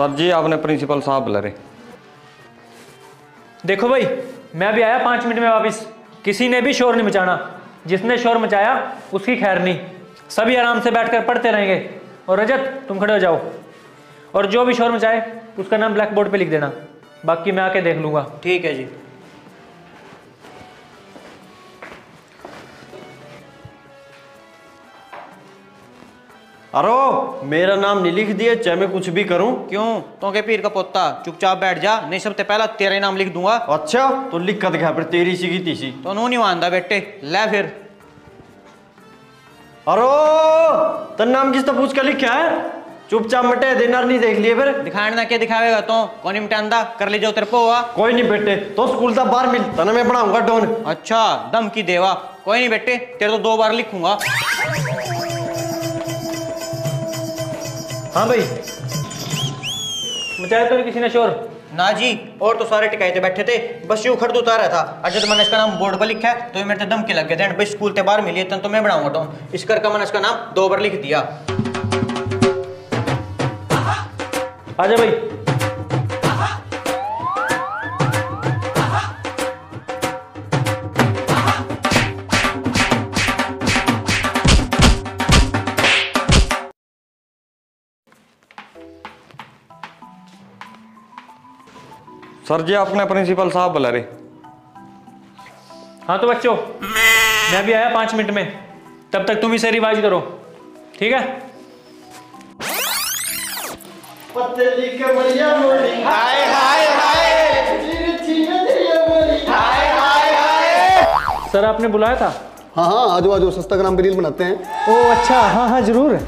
Sir जी आपने principal साहब बुला रहे। देखो भाई मैं भी आया पाँच मिनट में वापस। किसी ने भी शोर नहीं मचाना। जिसने शोर मचाया उसकी खैर नहीं। सभी आराम से बैठकर पढ़ते रहेंगे। और रजत तुम खड़े हो जाओ। और जो भी शोर मचाए उसका नाम ब्लैक बोर्ड पर लिख देना। बाकी मैं आके देख लूँगा। ठीक है जी। अरे मेरा नाम नहीं लिख दिया चाहे मैं कुछ भी करूँ। क्यों? तो के पीर का पोता। चुपचाप बैठ जा नहीं सबसे पहला तेरा नाम लिख दूँगा। अच्छा तो लिख कर दिखा फिर तेरी सी की तीसी। तो नू नहीं मानता बेटे। ले फिर। अरे तेरा नाम किस पूछ कर लिखा है? चुपचाप मटे देनार नहीं देख लिए फिर। दिखाने ना क्या दिखावेगा तो? कौन ही मिटांदा? कर ले जाओ तेरे को हुआ कोई नहीं बेटे तो स्कूल तक बार मिल तना मैं पढ़ाऊँगा डोन। अच्छा दम की देवा। कोई नहीं बेटे तेरे तो दो बार लिखूँगा। हाँ भाई। मचाया तो नहीं किसी ने शोर। ना जी और तो सारे टिकाए थे बैठे थे। बस यू खर्द उतारा था। अच्छा तो मैंने इसका नाम बोर्ड पर लिखा है तो ये मेरे तो दम के लग गए थे। भाई स्कूल से बाहर मिली तो मैं बनाऊँगा तो। इस कर का मैंने इसका नाम दो बार लिख दिया। आजा भाई। सर जी आपने प्रिंसिपल साहब बुला रहे। हाँ तो बच्चों मैं भी आया पाँच मिनट में। तब तक तुम इसे रिवाइज करो ठीक है? पत्ते लिख के बढ़िया मोड़ी हाय हाय हाय। सर आपने बुलाया था? हाँ हाँ आजो आजो सस्ता ग्राम की रील बनाते हैं। ओ अच्छा हाँ हाँ ज़रूर।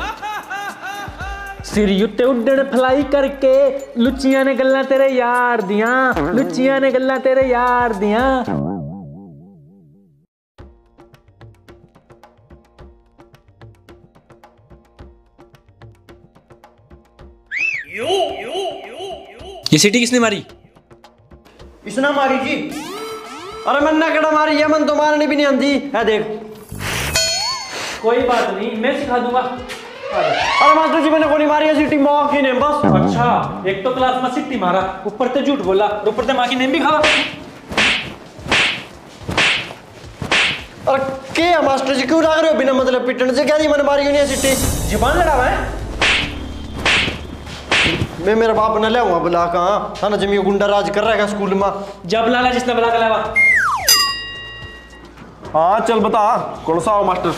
सिर उत्ते उड्डण फलाई करके लुच्चियाँ ने गल्ला तेरे यार दियाँ लुच्चियाँ ने गल्ला तेरे यार दियाँ ये सीटी किसने मारी? इसने मारी जी। अरे मैं नकड़ा मारी है मन तो मारनी भी नहीं आंदी। है देख। कोई बात नहीं मैं सिखा दूँगा। अरे मास्टर जी मैंने गोली मारी है सीटी माँ की ने बस। अच्छा एक तो क्लास में सिट्टी मारा ऊपर से झूठ बोला और ऊपर से माँ की नेम भी खा। अरे के है मास्टर जी क्यों डाक रहे हो बिना मतलब पिटने से? क्या दी मैंने मारी नहीं है सीटी? ज़ुबान लड़ा हुआ है? मैं मेरा बाप न ले बुला कहाँ था ना जमी गुंडा राज कर रहा है स्कूल में? जब लाला जिसने बुला के लावा हाँ चल बता कौन सा हो मास्टर?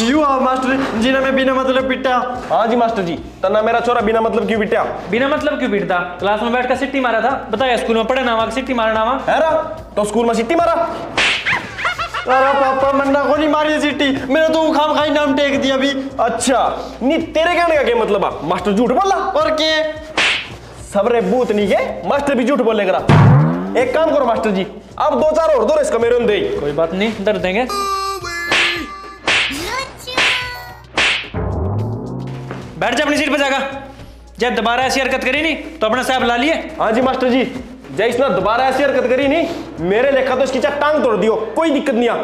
यू आओ मास्टर जी ने मैं बिना मतलब पिटा। हाँ जी मास्टर जी। तना मेरा छोरा बिना मतलब क्यों पिटा? बिना मतलब क्यों पीटता? क्लास में बैठकर सिट्टी मारा था। बताया स्कूल में पढ़े ना वहाँ सिट्टी मारना वहाँ। है रा तो स्कूल में सिट्टी मारा? अरे पापा मन्ना को नहीं मारी है सीटी मैंने तो खाम खाई नाम टेक दिया अभी। अच्छा नहीं तेरे कहने का क्या मतलब आ मास्टर झूठ बोला और के? सबरे बूत नहीं के? मास्टर भी झूठ बोले करा एक काम करो मास्टर जी। अब दो चार और दो इसका मेरे दे। कोई बात नहीं दर्द देंगे। बैठ जा अपनी सीट पे जागा। जब दोबारा ऐसी हरकत करी नहीं तो अपना साहब ला लिए। हाँ जी मास्टर जी। जय इसने दोबारा ऐसी हरकत करी नहीं मेरे लेखा तो इसकी चाहे टांग तोड़ दियो। कोई दिक्कत नहीं आ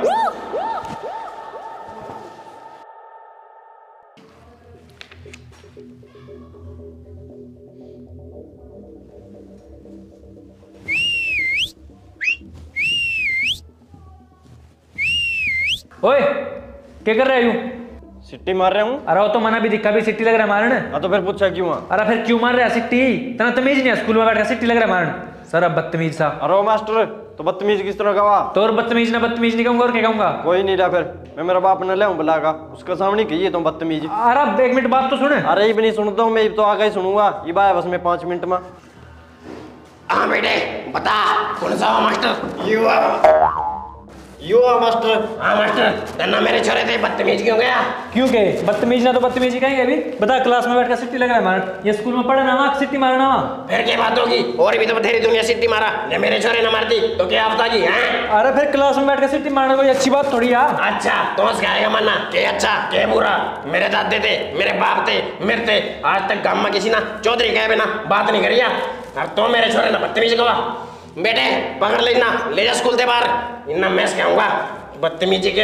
ओए क्या कर रहे हो? सिट्टी मार रहा हूँ। अरे वो तो मना भी दिखा भी सिट्टी लग रहा है मारने। हाँ तो फिर पूछा क्यों हाँ अरे फिर क्यों मार रहा है सिट्टी? तना तमीज नहीं है स्कूल में बैठकर सिट्टी लग रहा है मारने। सर अब बदतमीज सा। अरे मास्टर तो बदतमीज किस तरह का हुआ? तो और बदतमीज ना बदतमीज नहीं कहूँगा और क्या कहूँगा? कोई नहीं रहा फिर। मैं मेरा बाप न ले बुला का। उसका सामने कहिए तुम बदतमीज। अरे एक मिनट बात तो सुने। अरे ये भी नहीं सुनता हूँ मैं तो आगे ही सुनूँगा। ये बाय बस मैं पाँच मिनट में। हाँ बेटे बता कौन सा मास्टर? यू आ मास्टर हाँ मास्टर तेना मेरे छोरे थे बदतमीज क्यों गया? क्यों के बदतमीज ना तो बदतमीज कहेंगे अभी। बता क्लास में बैठकर सिट्टी लग रहा है मारने ये स्कूल में पढ़े ना वहाँ सिट्टी मारना वहाँ फिर क्या बात होगी? और भी तो बथेरी दुनिया सिट्टी मारा। ने मेरे छोरे न मारती तो क्या आपता जी हैं? अरे फिर क्लास में बैठकर सिट्टी मारना कोई अच्छी बात थोड़ी यार। अच्छा तो आएगा मानना के अच्छा के बुरा। मेरे दादे थे मेरे बाप थे मेरे थे। आज तक गाँव में किसी ना चौधरी कहे बिना बात नहीं करिया और तो मेरे छोरे ना बदतमीज कहा बेटे, पकड़ लेना ले जा स्कूल से बाहर। इन्ना मैस कहूँगा बदतमीजी के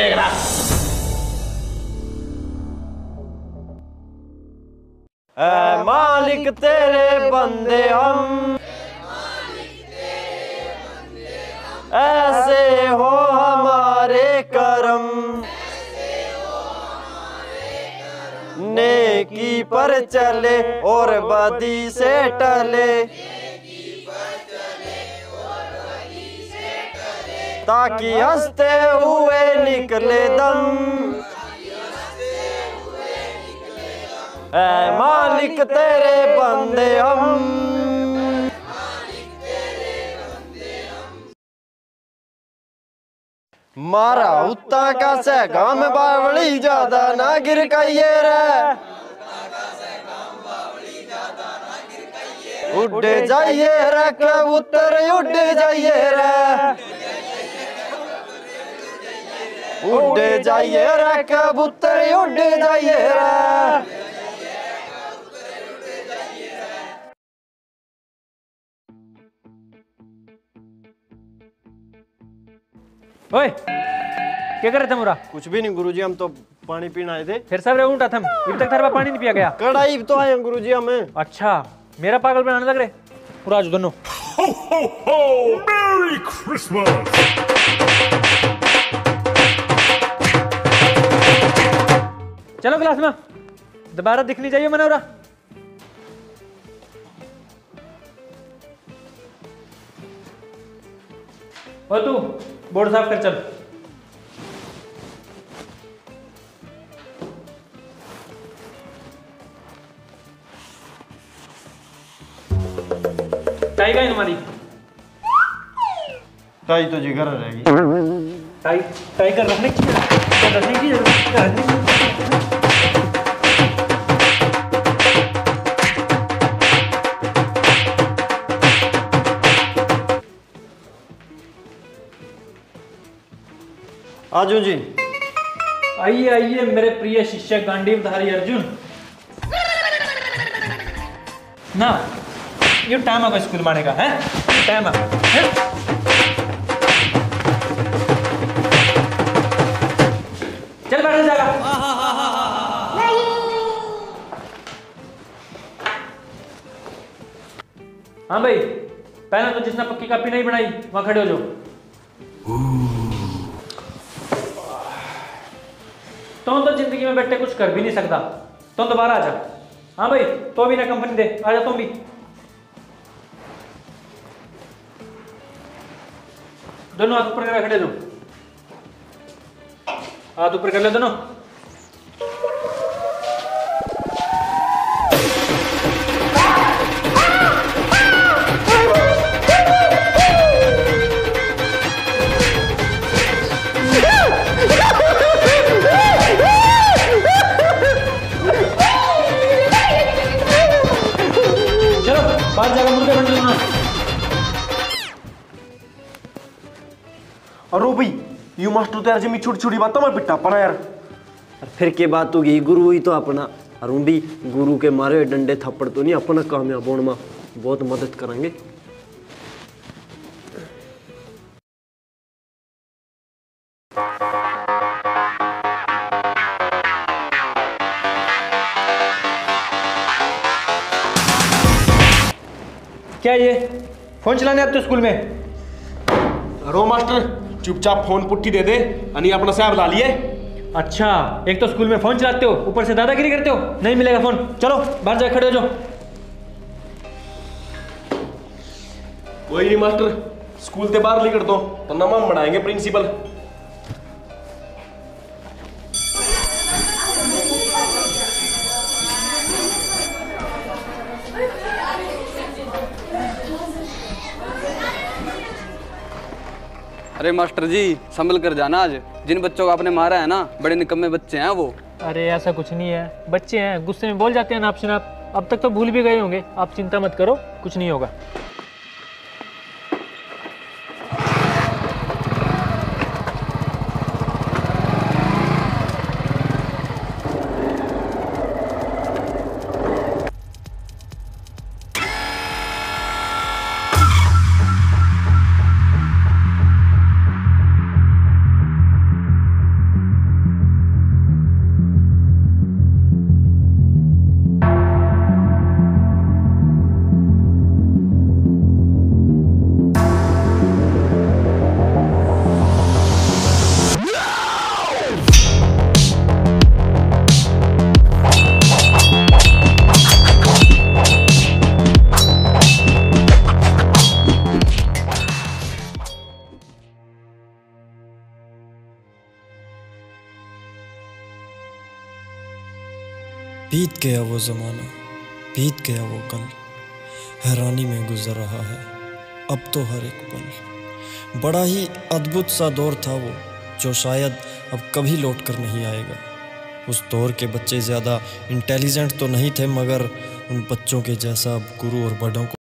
ऐ मालिक तेरे बंदे हम। ऐसे हो हमारे करम। नेकी पर चले और बदी से टले। ताकि हँसते हुए निकले दम। ऐ मालिक तेरे बंदे हम। मारा उत्ता का से गाम बावली ज़्यादा ना गिर कहिए रे। उड़ जाइए रे, कबूतर उड़ जाइए रे। उड़ जाइए रे कबूतर उड़ जाइए रे। ओए क्या कर रहे थे मुरा कुछ भी नहीं गुरुजी हम तो पानी पीने आए थे। फिर सब रे ऊँटा थम अभी तक थारे पास पानी नहीं पिया गया। कड़ाई तो आए हैं गुरुजी हमें। अच्छा मेरा पागल बनाने लग रहे पूरा आज दोनों। Ho, ho, ho! Merry Christmas! चलो क्लास में। दोबारा दिखनी चाहिए मनोरा और तू बोर्ड साफ़ कर चल। टाई का है तुम्हारी टाई तो जी घर रहेगी टाई टाई कर रखने की रखने की आजू जी। आइए आइए मेरे प्रिय शिष्य गांडीवधारी अर्जुन। ना ये टाइम है स्कूल माने का है? टाइम? चल बैठ जाएगा हाँ भाई, पहले तो जिसने पक्की कापी नहीं बनाई, वहाँ खड़े हो जाओ। तुम तो ज़िंदगी में बैठे कुछ कर भी नहीं सकता। तुम दोबारा आ जा। हाँ भाई तो भी ना कंपनी दे। आ जा तुम भी। दोनों हाथ ऊपर कर खड़े दो हाथ ऊपर कर ले दोनों। अरे भाई यू मास्टर तो यार जिम्मी छोटी छोटी बातों में पिट्टा पना यार। फिर के बात होगी गुरु ही तो अपना। और हम भी गुरु के मारे डंडे थप्पड़ तो नहीं अपना कामयाब होने में बहुत मदद करेंगे। क्या ये? फ़ोन चलाने आते हो स्कूल में? रो मास्टर। चुपचाप फ़ोन पुट्टी दे दे अनि अपना साहब ला लिए। अच्छा एक तो स्कूल में फ़ोन चलाते हो ऊपर से दादागिरी करते हो नहीं मिलेगा फ़ोन। चलो बाहर जाए खड़े हो जाओ। कोई नहीं मास्टर। स्कूल से बाहर निकल दो तो नमाम बनाएँगे प्रिंसिपल। अरे मास्टर जी, संभल कर जाना आज। जिन बच्चों को आपने मारा है ना, बड़े निकम्मे बच्चे हैं वो। अरे ऐसा कुछ नहीं है। बच्चे हैं, गुस्से में बोल जाते हैं नाप शनाप अब तक तो भूल भी गए होंगे। आप चिंता मत करो, कुछ नहीं होगा। बीत गया वो ज़माना बीत गया वो कल। हैरानी में गुजर रहा है, अब तो हर एक पल। बड़ा ही अद्भुत सा दौर था वो, जो शायद अब कभी लौट कर नहीं आएगा। उस दौर के बच्चे ज़्यादा इंटेलिजेंट तो नहीं थे, मगर उन बच्चों के जैसा अब गुरु और बड़ों को